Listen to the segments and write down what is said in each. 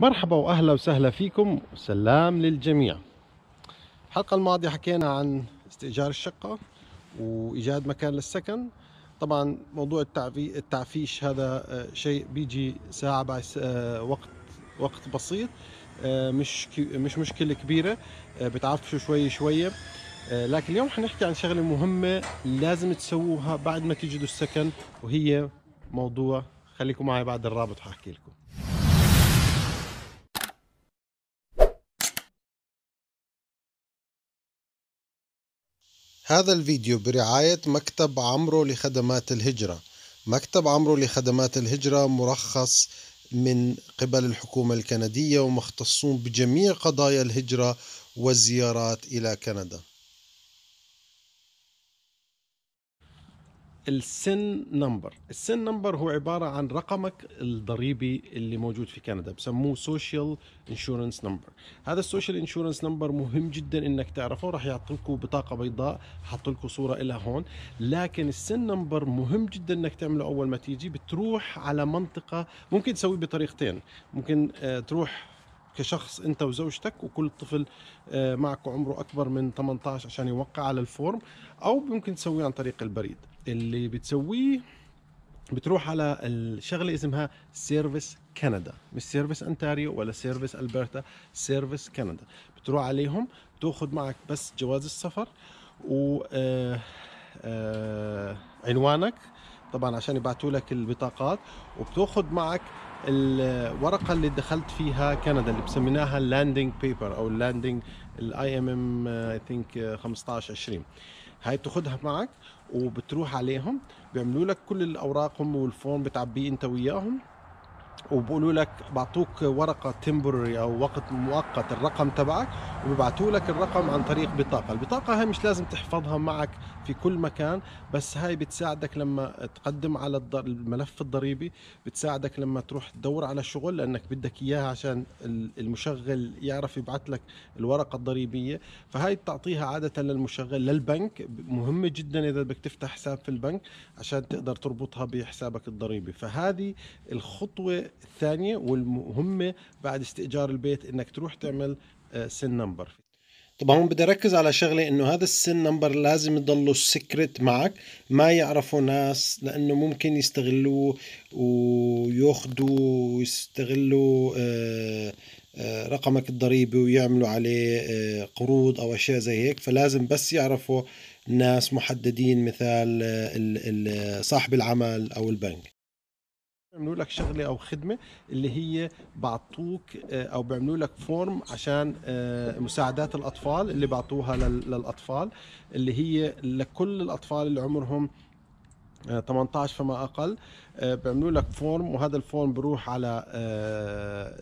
مرحبا وأهلا وسهلا فيكم. وسلام للجميع. الحلقة الماضية حكينا عن استئجار الشقة وإيجاد مكان للسكن. طبعا موضوع التعفي التعفيش هذا آه، شيء بيجي ساعة بعد آه، وقت وقت بسيط آه، مش مش مشكلة كبيرة بتعفشوا شوي شوية. لكن اليوم حنحكي عن شغلة مهمة لازم تسووها بعد ما تجدوا السكن وهي موضوع خليكم معي بعد الرابط حاحكي لكم. هذا الفيديو برعاية مكتب عمرو لخدمات الهجرة. مكتب عمرو لخدمات الهجرة مرخص من قبل الحكومة الكندية ومختصون بجميع قضايا الهجرة والزيارات إلى كندا. ال SIN number ال SIN number هو عبارة عن رقمك الضريبي اللي موجود في كندا بسموه social insurance number هذا ال social insurance number مهم جدا إنك تعرفه راح يعطي لكم بطاقة بيضاء حط لكم صورة لها هون. لكن ال SIN number مهم جدا إنك تعمله أول ما تيجي بتروح على منطقة ممكن تسويه بطريقتين. ممكن آه، تروح كشخص أنت وزوجتك وكل طفل آه، معك عمره أكبر من 18 عشان يوقع على ال form أو ممكن تسويه عن طريق البريد. اللي بتسويه بتروح على الشغلة اسمها Service Canada مش Service Ontario ولا Service Alberta Service Canada بتروح عليهم بتأخذ معك بس جواز السفر و آه، آه، عنوانك طبعا عشان يبعثوا لك البطاقات وبتأخذ معك الورقة اللي دخلت فيها كندا اللي بسميناها ال landing paper أو ال landing ال IMM I think 15 20 هاي بتأخذها معك وبتروح عليهم بيعملوا لك كل الاوراق هم وال form بتعبيه أنت وياهم وبقولوا لك بعطوك ورقة temporary أو وقت مؤقت الرقم تبعك وبيبعتوا لك الرقم عن طريق بطاقة. البطاقة هاي مش لازم تحفظها معك في كل مكان بس هاي بتساعدك لما تقدم على الملف الضريبي بتساعدك لما تروح تدور على شغل لأنك بدك إياها عشان المشغل يعرف يبعث لك الورقة الضريبية. فهاي بتعطيها عادة للمشغل للبنك. مهمه جدا إذا بدك تفتح حساب في البنك عشان تقدر تربطها بحسابك الضريبي. فهذه الخطوة الثانية والمهمة بعد استئجار البيت إنك تروح تعمل SIN number طبعا هون بدي أركز على شغلة إنه هذا ال SIN number لازم يضله secret معك. ما يعرفوا ناس لأنه ممكن يستغلوه ويأخذوا ويستغلوا آه، آه، رقمك الضريبي ويعملوا عليه آه، قروض أو أشياء زي هيك. فلازم بس يعرفوا ناس محددين مثال صاحب العمل أو البنك. بيعملوا لك شغلة أو خدمة اللي هي بعطوك آه، أو بيعملوا لك فورم عشان آه، مساعدات الأطفال اللي بعطوها للأطفال اللي هي لكل الأطفال اللي عمرهم 18 آه، فما أقل بيعملوا لك form وهذا الفورم بروح على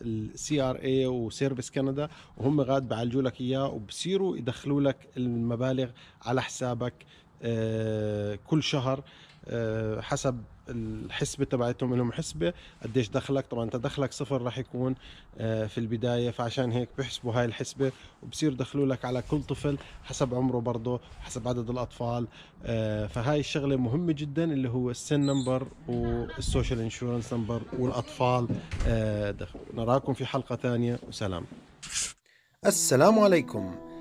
ال CRA و Service Canada وهم غاد بيعالجوا لك إياه وبصيروا يدخلوا لك المبالغ على حسابك كل شهر حسب الحسبة تبعتهم لهم حسبة قديش دخلك. طبعا أنت دخلك صفر راح يكون آه، في البداية فعشان هيك بيحسبوا هاي الحسبة وبصير يدخلوا لك على كل طفل حسب عمره برضه حسب عدد الأطفال. آه، فهاي الشغلة مهمة جدا اللي هو ال SIN number وال social insurance number والأطفال. آه، نراكم في حلقة ثانية. وسلام. السلام عليكم.